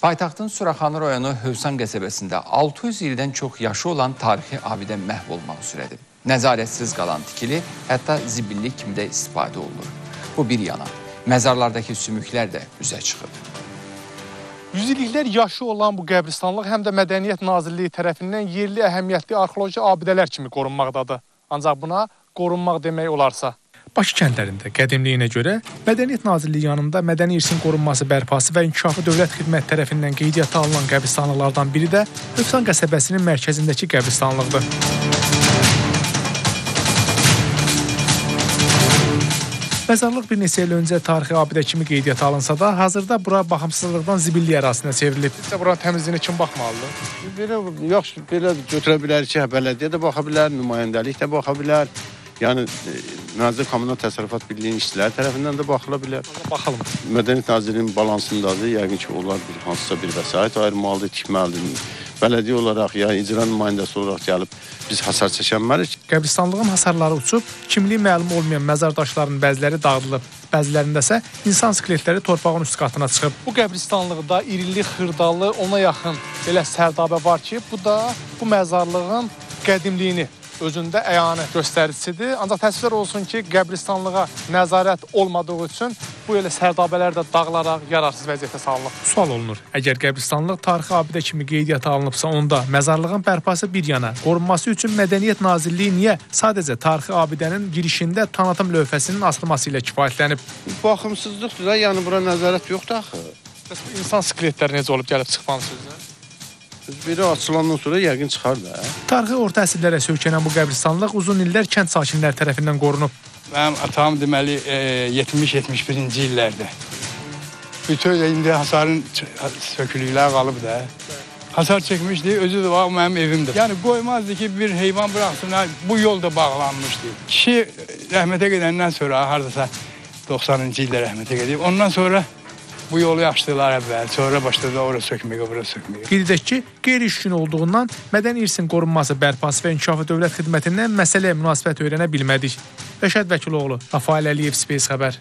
Paytaxtın Suraxanı rayonu Hövsan qəsəbəsində 600 ildən çox yaşı olan tarixi abidə məhv olmaq üzrədir. Nəzarətsiz qalan tikili, hətta zibillik kimi də istifadə olunur. Bu bir yana. Məzarlardakı sümüklər də üzə çıxıb. Yüzilliklər yaşı olan bu qəbristanlıq həm də Mədəniyyət Nazirliyi tərəfindən yerli əhəmiyyətli arxeoloji abidələr kimi qorunmaqdadır. Ancaq buna qorunmaq demək olarsa. Bakı kəndlərində qədimliyinə görə Mədəniyyət Nazirliyi yanında mədəni irsin qorunması bərpası və inkişafı dövlət xidmət tərəfindən qeydiyyata alınan qəbristanlıqlardan biri də Hövsan qəsəbəsinin mərkəzindəki qəbristanlıqdır. Məzarlıq bir neçə il öncə tarixi abidə kimi qeydiyyata alınsa da, hazırda bura baxımsızlıqdan zibillik ərazisinə çevrilib. Sizcə buranın təmizliyinə kim baxmalıdır? Belə yaxşı belə götürə bilər ki, hə, bələdiyyə də baxa bilər, nümayəndəlik də baxa bilər. Yəni e, Nazir Kommunal Təsərrüfat Birliyinin işçiləri tərəfindən də baxıla bilər. Baxalım. Mədəniyyət Nazirliyinin balansındadır. Yəqin ki, onlar bir hansısa bir vəsait ayırmalıdır, tikməlidir. Bələdiyyə olaraq ya icra nümayəndəsi olaraq gəlib biz hasar çəkənmərik. Qəbristanlığın hasarları uçub, kimliyi məlum olmayan məzar daşlarının bəziləri dağıdılıb, bəzilərində isə insan skeletləri torpağın üst qatına çıxıb. Bu qəbristanlıqda irili, xırdalı, ona yaxın belə sərdabə var ki, bu da bu məzarlığın qədimliyini özündə əyanı göstəricisidir. Ancaq təəssüflər olsun ki, qəbristanlığa nəzarət olmadığı üçün bu elə sərdabələr də dağılaraq yararsız vəziyyətə salınıb. Sual olunur. Əgər qəbristanlıq tarixi abidə kimi qeydiyyata alınıbsa, onda məzarlığın bərpası bir yana, qorunması üçün Mədəniyyət Nazirliyi niyə sadəcə tarixi abidənin girişində tanıtım lövhəsinin asılması ilə kifayətlənib? Baxımsızlıqdır da, yəni bura nəzarət yoxdur axı. Bəs insan skeletləri necə olub gəlib çıxmansınız? Biri açılandan sonra yəqin çıxar da. Tarixi orta əsrlərə söykənən bu qəbristanlıq uzun illər kənd sakinləri tərəfindən qorunub. Mənim atam deməli e, 70-71-ci illərdə. Bütün indi hasarın ç- sökülüklər qalıb da. Hasar çəkmişdi, özü də bax mənim evimdir. Yəni qoymazdı ki, bir heyvan buraxsın, ha, bu yol da bağlanmışdı. Kişi rəhmətə gedəndən sonra hardasa 90-cı ildə rəhmətə gedib. Ondan sonra bu yolu açdılar əvvəl, sonra başladı ora sökməyə, bura sökməyə. Qeyd edək ki, qeyri-iş günü olduğundan mədəni irsin qorunması, bərpası və inkişafı dövlət xidmətindən məsələyə münasibət öyrənə bilmədik. Rəşad Vəkiloğlu, Rafael Əliyev, Space xəbər.